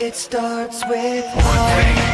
It starts with thing,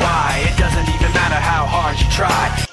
why. It doesn't even matter how hard you try